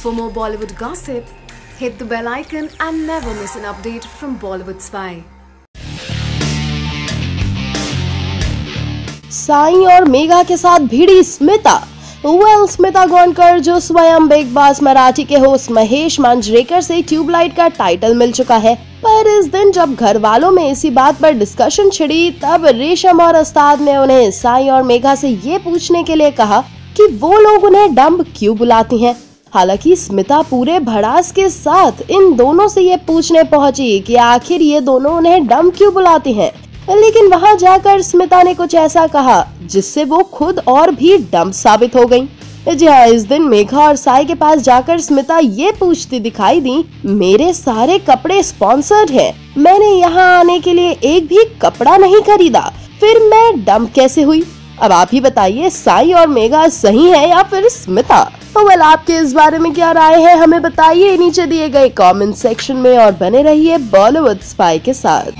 For more Bollywood gossip, hit the bell icon and never miss an update from Bollywood Spy. Sai और mega के साथ भिड़ी Smita. Well Smita Gonkar जो स्वयं बिग बॉस मराठी के होस्ट महेश मांजरेकर से ट्यूबलाइट का टाइटल मिल चुका है। पर इस दिन जब घर वालों में इसी बात पर डिस्कशन छिड़ी तब रेशम और उस्ताद ने उन्हें साई और मेघा से ये पूछने के लिए कहा कि वो लोग उन्हें डम्ब क्यों बुलाती हैं? हालाँकि स्मिता पूरे भड़ास के साथ इन दोनों से ये पूछने पहुँची कि आखिर ये दोनों उन्हें डम क्यों बुलाती हैं? लेकिन वहाँ जाकर स्मिता ने कुछ ऐसा कहा, जिससे वो खुद और भी डम साबित हो गई जी हाँ इस दिन मेघा और साई के पास जाकर स्मिता ये पूछती दिखाई दी, मेरे सारे कपड़े स्पॉन्सर्ड हैं। मैंने यहाँ आने के लिए एक भी कपड़ा नहीं खरीदा। फिर मैं डम कैसे हुई? अब आप ही बताइए, साई और मेघा सही है या फिर स्मिता? तो वेल आपके इस बारे में क्या राय है, हमें बताइए नीचे दिए गए कमेंट सेक्शन में और बने रहिए बॉलीवुड स्पाई के साथ।